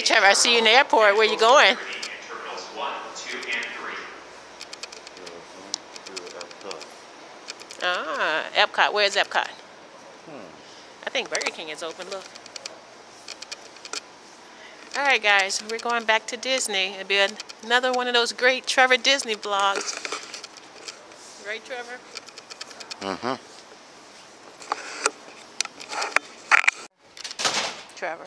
Hey Trevor, I see you in the airport. Where you going? Terminals 1, 2, and 3. Ah, Epcot. Where's Epcot? I think Burger King is open. Look. All right, guys, we're going back to Disney. It'll be an- another one of those great Trevor Disney vlogs. Right, Trevor? Mm-hmm. Trevor.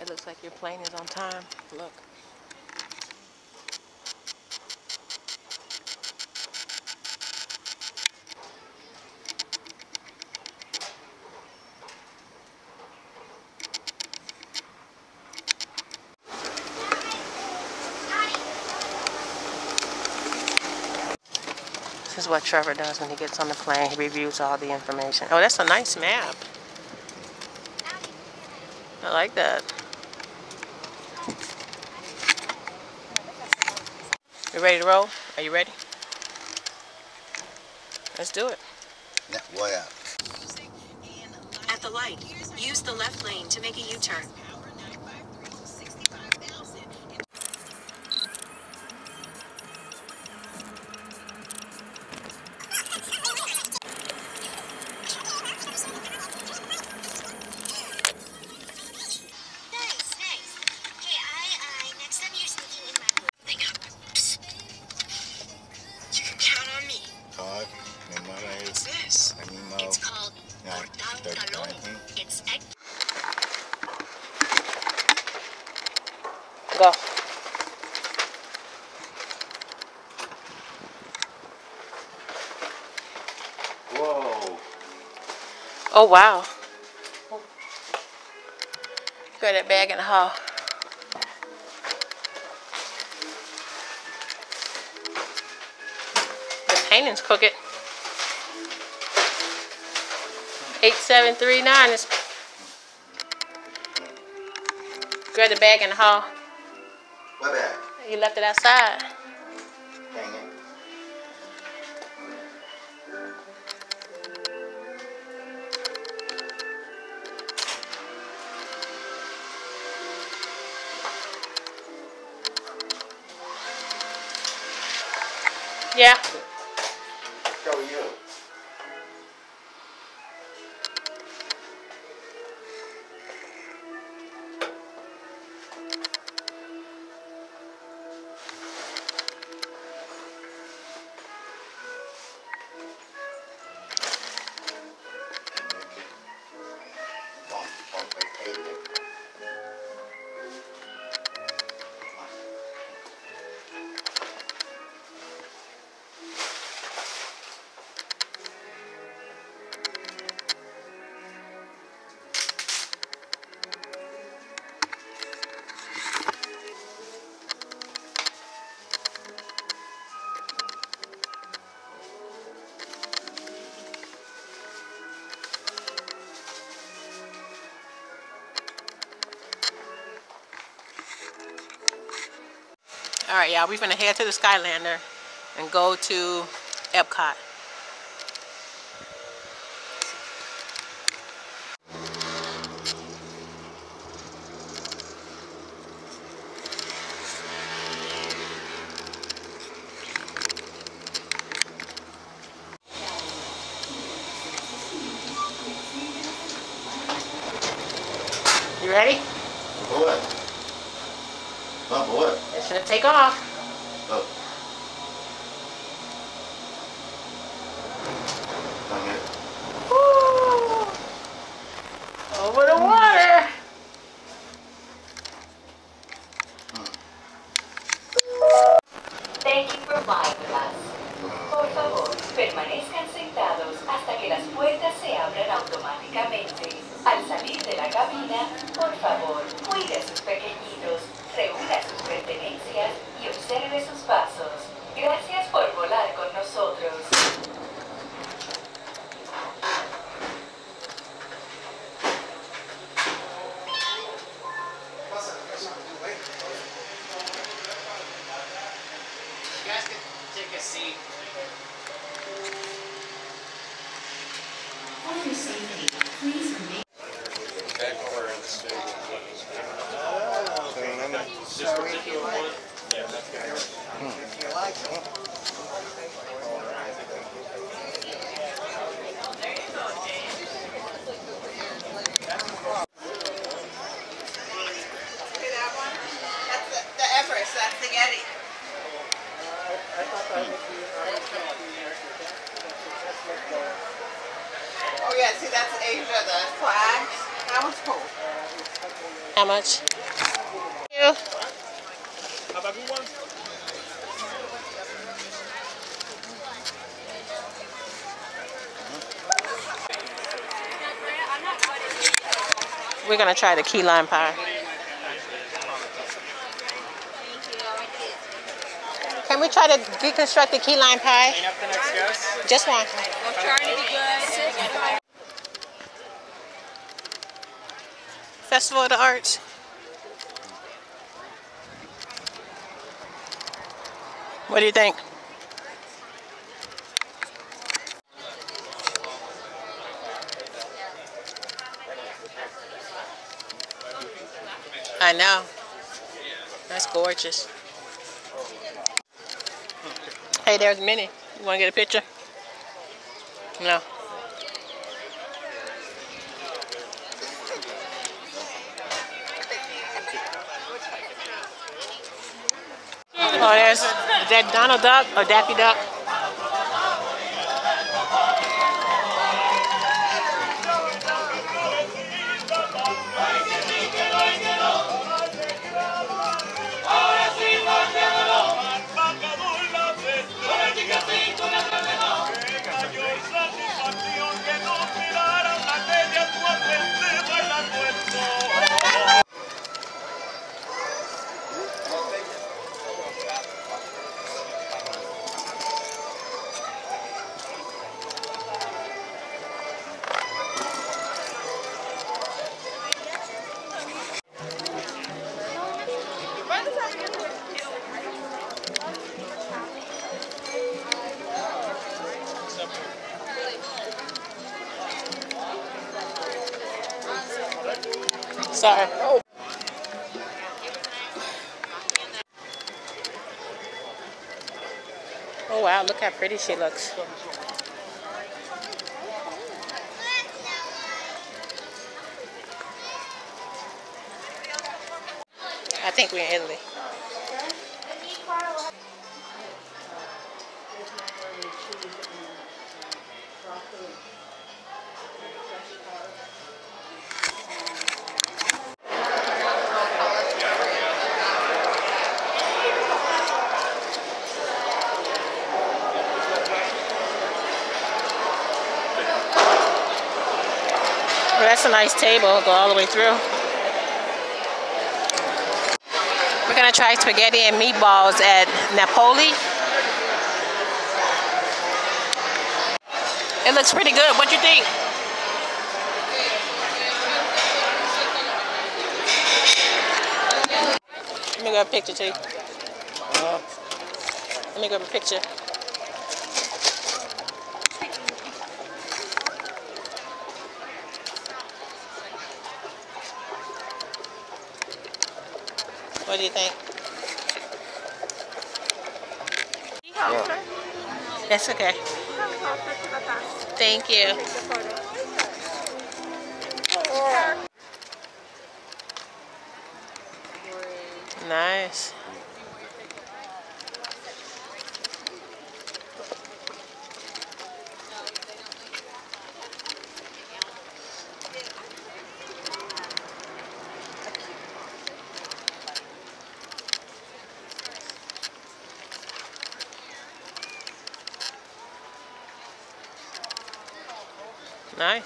It looks like your plane is on time. Look. This is what Trevor does when he gets on the plane. He reviews all the information. Oh, that's a nice map. I like that. You ready to roll? Are you ready? Let's do it. Yeah, where? At the light, use the left lane to make a U-turn. Oh, wow. Got that bag in the hall. The painting's crooked. 8739 is. Grab the bag in the hall. Where back? You left it outside. Yeah. Right, y'all. We're gonna head to the Skyliner and go to Epcot. You ready? For what? Oh, for what? It's gonna take off. Take a seat. For your safety, please remain Back over in the state. So if you like, if you like it. See that one? That's the, the Everest, that's the Yeti. Oh yeah, see that's Asia, the flags. That one's cool. How much? You. We're gonna try the key lime pie. Can we try to deconstruct the key lime pie? Just one. Festival of the Arts. What do you think? I know. That's gorgeous. Hey, there's Minnie. You want to get a picture? No. Oh, there's is that Donald Duck or Daffy Duck? Sorry. Oh wow, look how pretty she looks. I think we're in Italy. Nice table. Go all the way through. We're gonna try spaghetti and meatballs at Napoli. It looks pretty good. What you think? Let me grab a picture too. Let me grab a picture. What do you think? That's okay. Thank you. Nice.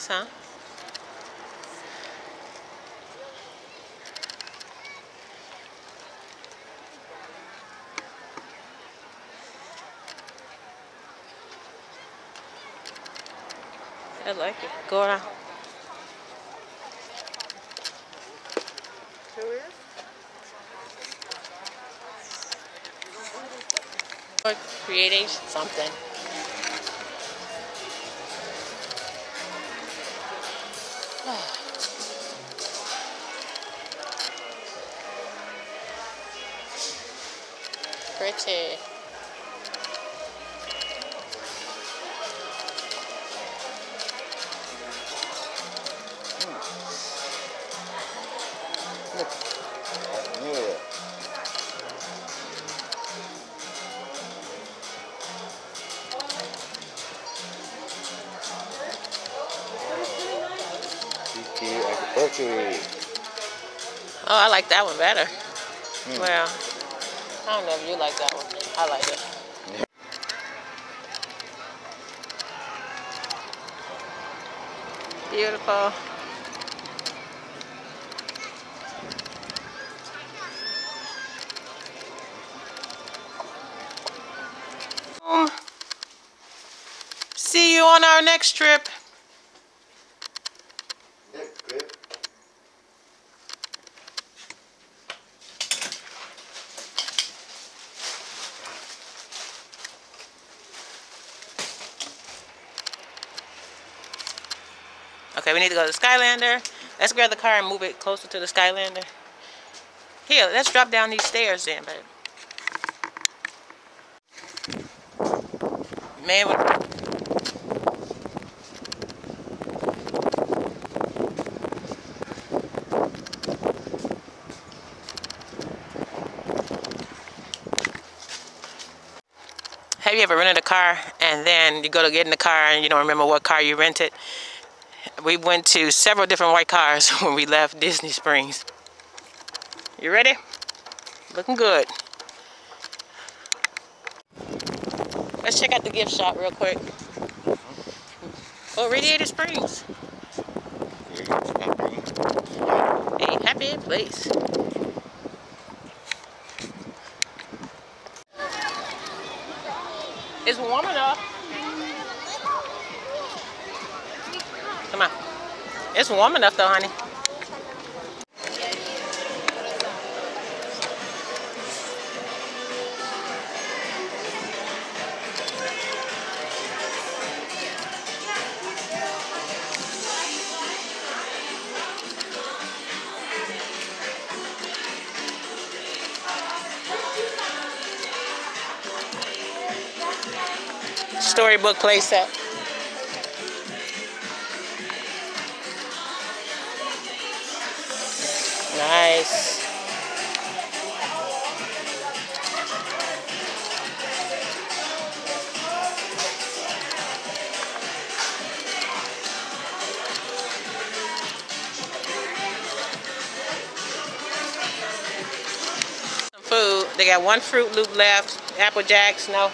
Nice, huh? I like it. Go around. Creating something. Pretty. Oh, I like that one better. Well, I know if you like that one. I like it. Beautiful. See you on our next trip. We need to go to the Skyliner. Let's grab the car and move it closer to the Skyliner. Here, let's drop down these stairs then, babe. Man, have you ever rented a car and then you go to get in the car and you don't remember what car you rented? We went to several different white cars when we left Disney Springs. You ready? Looking good. Let's check out the gift shop real quick. Oh, Radiator Springs. A happy place. It's warm enough. Come on. It's warm enough though, honey. Storybook playset. Got one Fruit Loop left. Apple Jacks, no.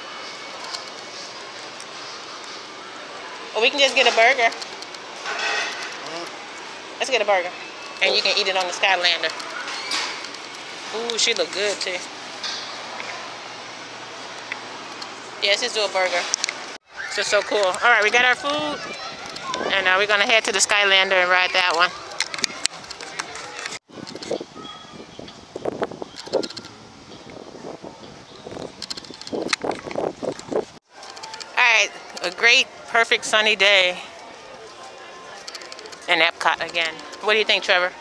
Or we can just get a burger. Let's get a burger. And you can eat it on the Skyliner. Ooh, she look good too. Yes, let's do a burger. This is so cool. All right, we got our food. And uh, we're gonna head to the Skyliner and ride that one. All right, a great, perfect sunny day in Epcot again. What do you think, Trevor?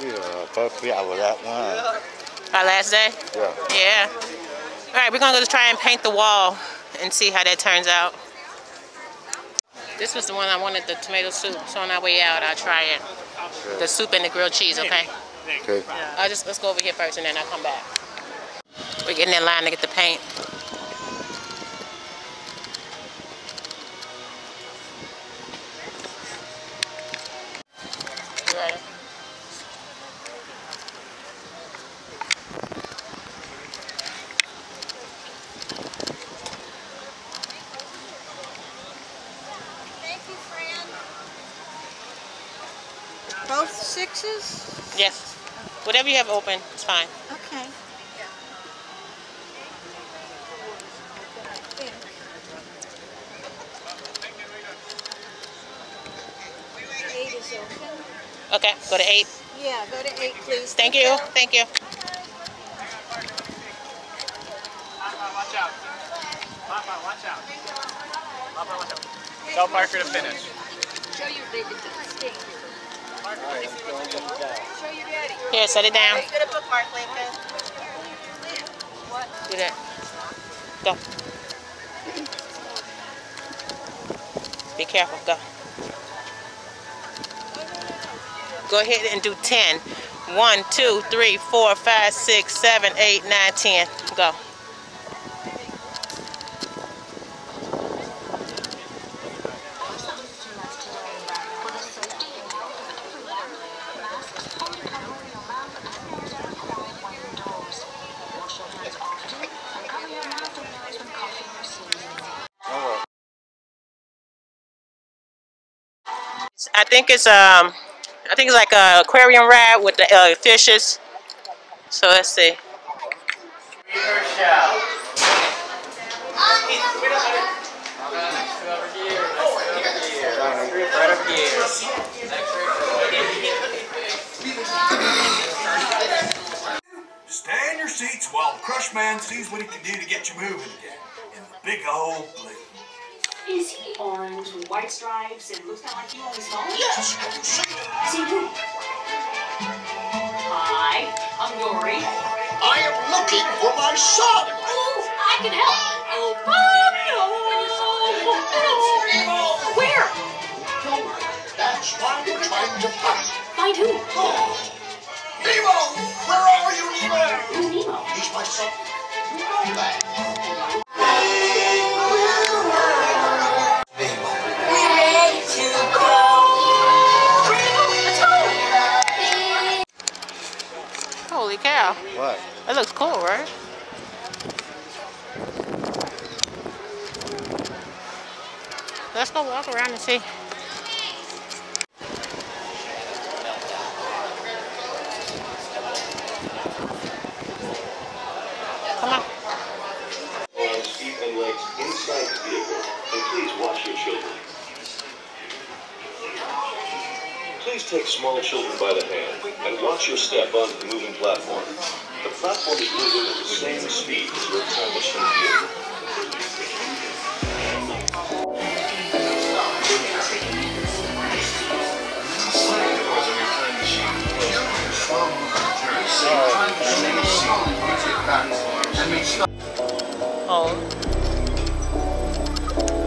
Yeah, perfect hour that one. Our last day? Yeah. Yeah. All right, we're gonna go try and paint the wall and see how that turns out. This was the one I wanted, the tomato soup. So on our way out, I'll try it. The soup and the grilled cheese, okay? Okay. I'll just let's go over here first and then I'll come back. We're getting in line to get the paint. Both sixes? Yes. Whatever you have open, it's fine. Okay. Eight is open. Okay, go to eight. Yeah, go to eight, please. Thank you. Thank you. Watch out. Papa, watch out. Papa, watch out. Tell Parker to finish. Show your big sting. Show your daddy. Here, set it down. Are you gonna bookmark, Lincoln? Do that. Go. Be careful. Go. Go ahead and do 10. 1, 2, 3, 4, 5, 6, 7, 8, 9, 10. Go. I think it's um, I think it's like a aquarium ride with the uh, fishes. So let's see. Stay in your seats while the crush man sees what he can do to get you moving again. In the big old blue. Is he orange with white stripes and looks kind of like you only small? Yes, have you seen him? Is he blue? Hi, I'm Dory. I am looking for my son. Oh, I can help. Oh, no. Where? Don't worry. That's why we're trying to find. Find who? Oh. Nemo! Where are you, Nemo? Who's Nemo? He's my son. You know that. Holy cow. What? That looks cool, right? Let's go walk around and see. Take small children by the hand and watch your step onto the moving platform. The platform is moving at the same speed as your transition vehicle. home,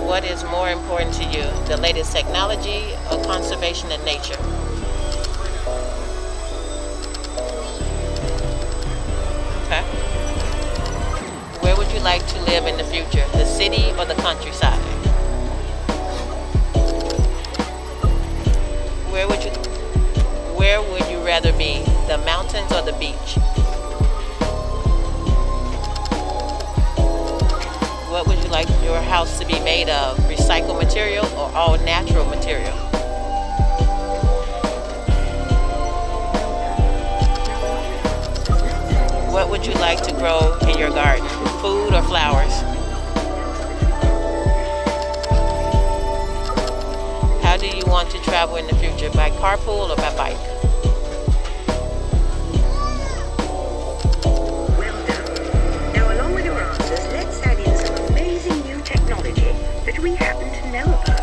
what is more important to you, the latest technology or conservation of nature? You like to live in the future, the city or the countryside? Where would you where would you rather be, the mountains or the beach? What would you like your house to be made of? Recycled material or all natural material? What would you like to grow in your garden? Food or flowers? How do you want to travel in the future? By carpool or by bike? Well done. Now, along with your answers, let's add in some amazing new technology that we happen to know about.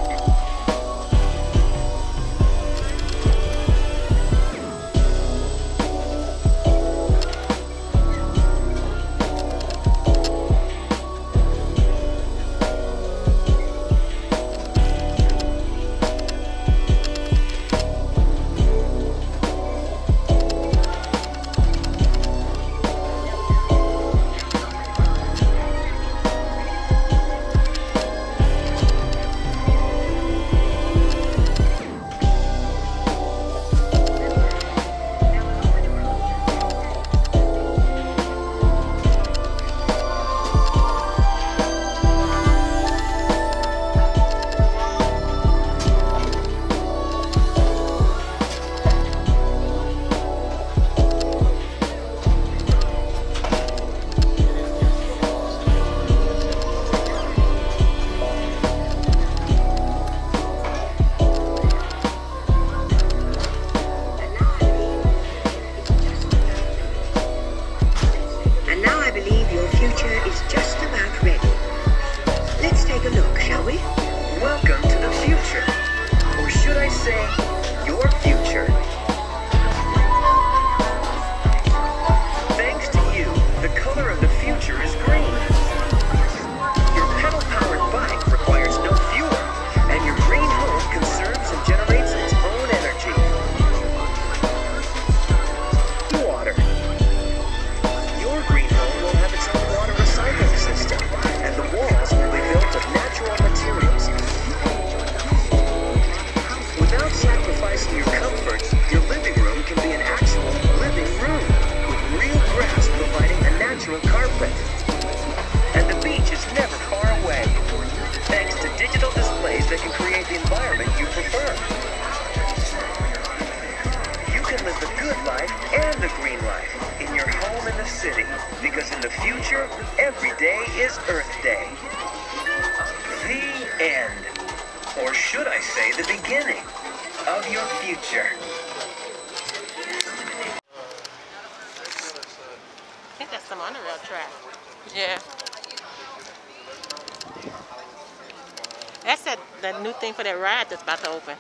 That ride that's about to open.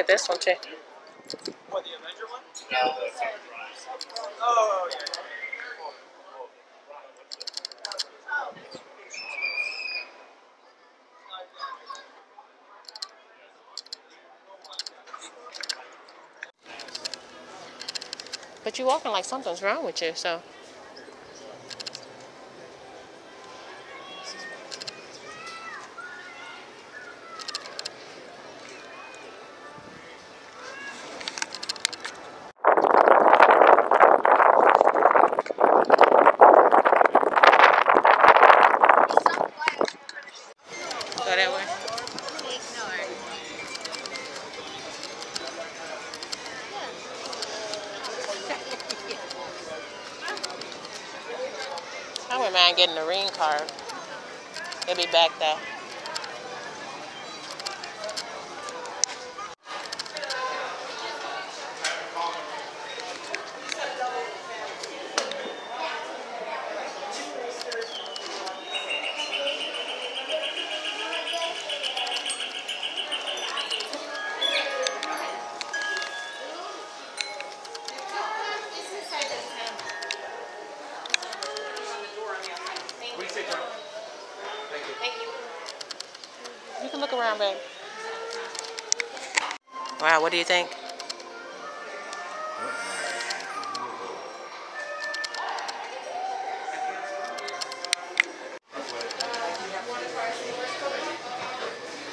At this one, too. What, the Avenger one? Oh, yeah. But you're walking like something's wrong with you, so. Go that way. I wouldn't mind getting a ring card. It'll be back there. What do you think?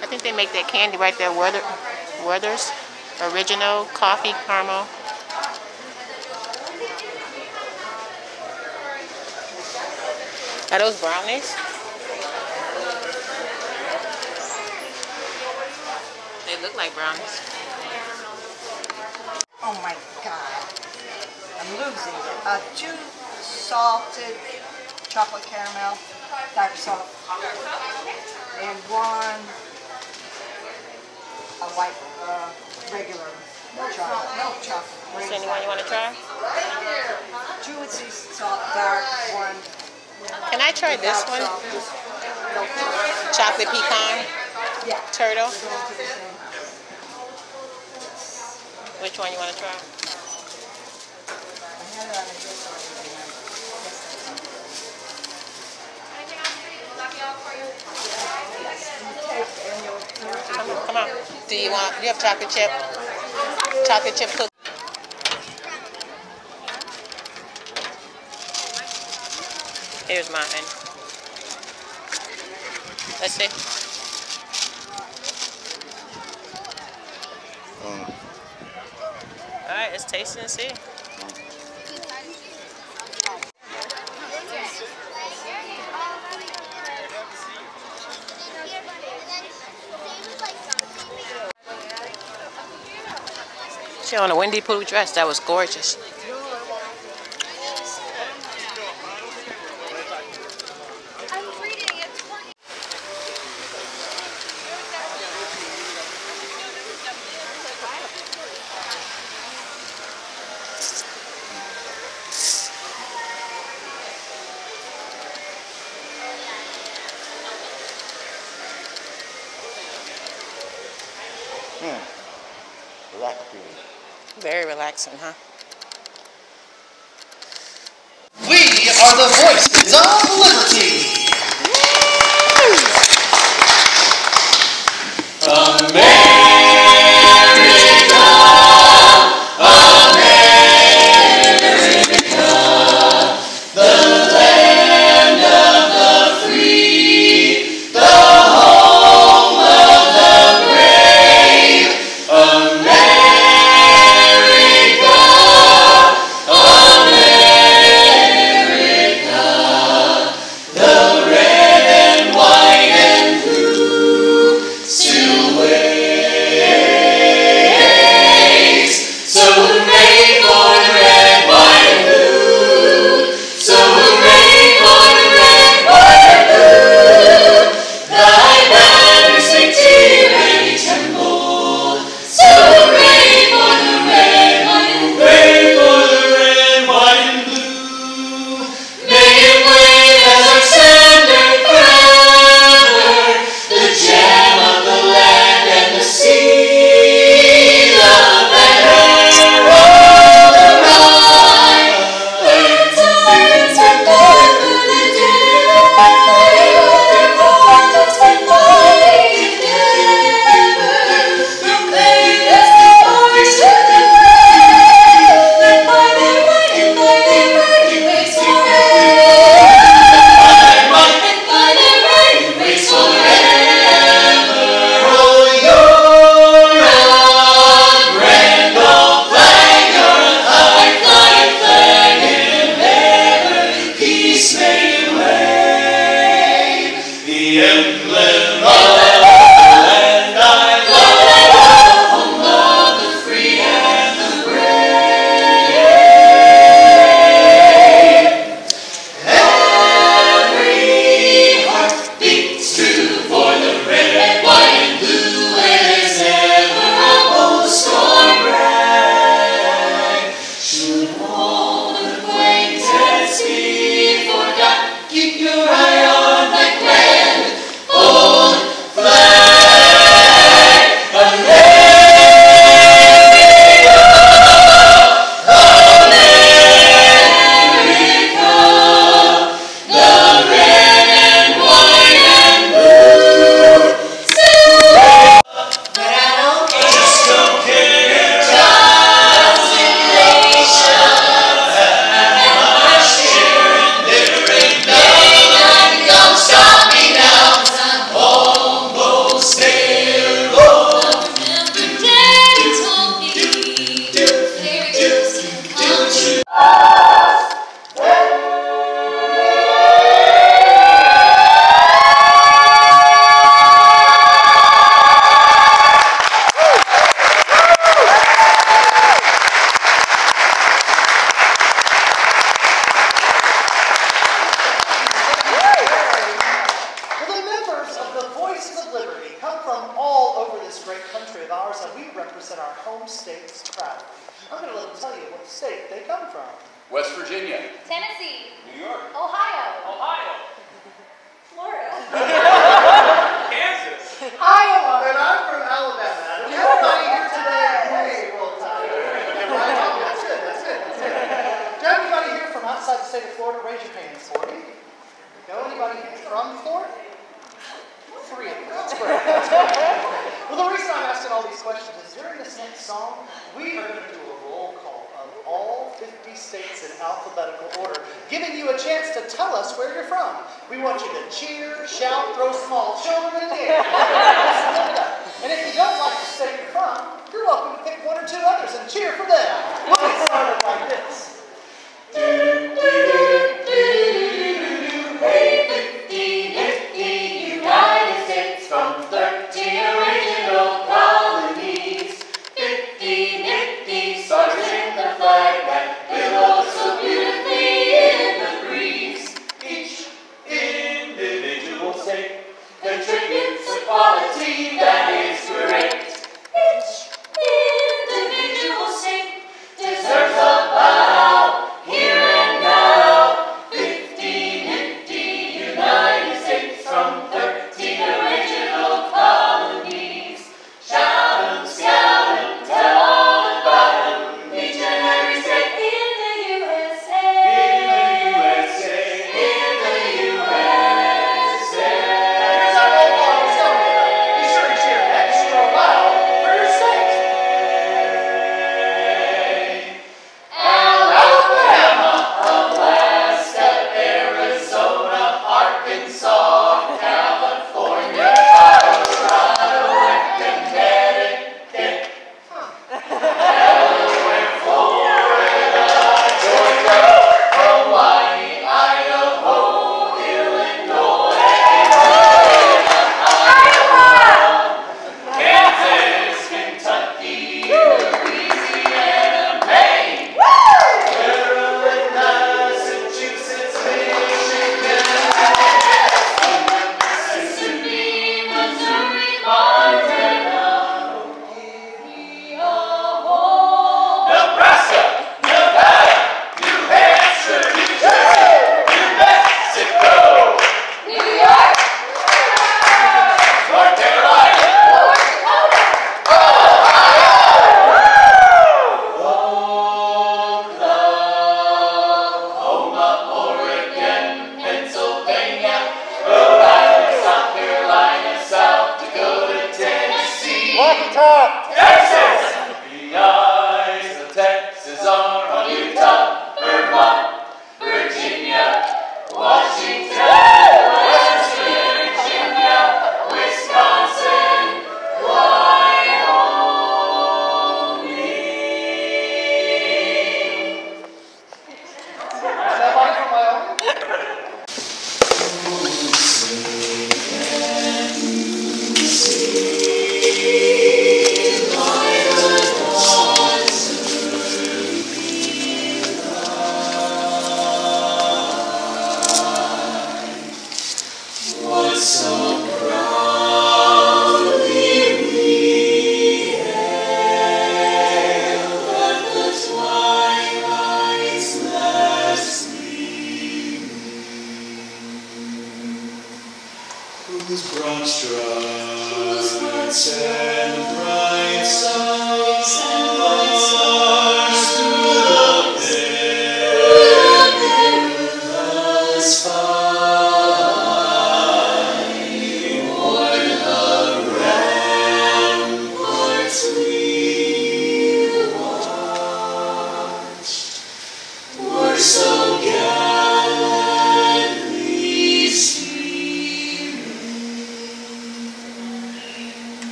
I think they make that candy right there, Werther, Werther's Original Coffee Caramel. Are those brownies? They look like brownies. Oh my god. I'm losing it. Uh, two salted chocolate caramel type salt. And one a white uh, regular chocolate. No chocolate. Is there anyone you want to try? Two with sea salt, dark, one. Can I try this one? salt, just milk chocolate. Chocolate pecan Yeah. turtle. Going to the same. Which one you want to try? Come on, come on. Do you want? You have chocolate chip? Chocolate chip cookie. Here's mine. Let's see. Let's taste and see. She on a Winnie Pooh dress. That was gorgeous. Hmm. Relaxing. Relaxing, huh? We are the voices of liberty.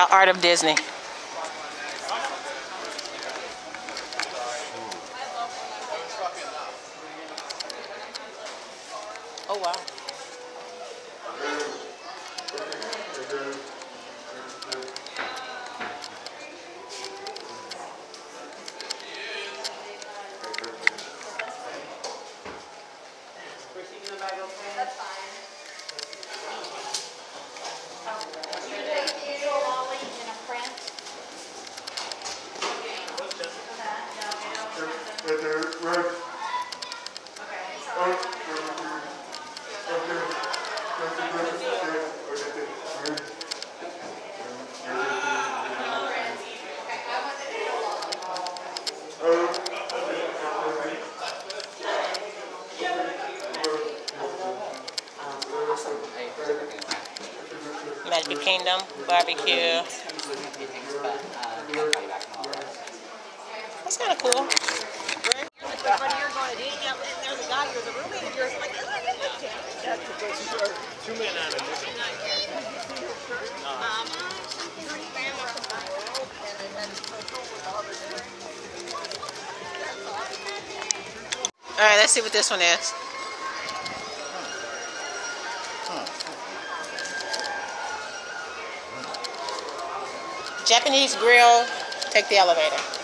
Out Art of Disney. Barbecue. That's kind of cool. All right, let's see what this one is. Japanese grill, take the elevator.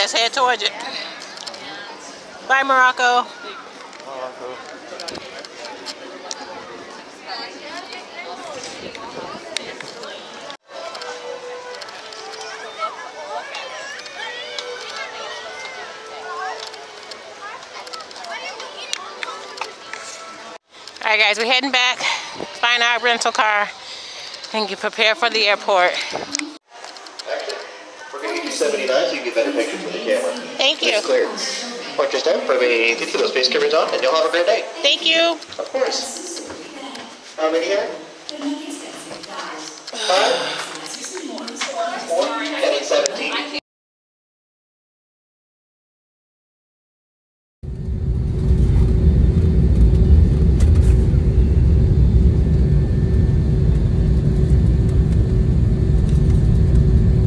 Let's head towards it. Bye, Morocco. All right, guys, we're heading back. Find our rental car and get prepared for the airport. Get better pictures with the camera. Thank you. It's clear. Point your step, put me those face cameras on, and you'll have a great day. Thank you. Of course. How many here? Five.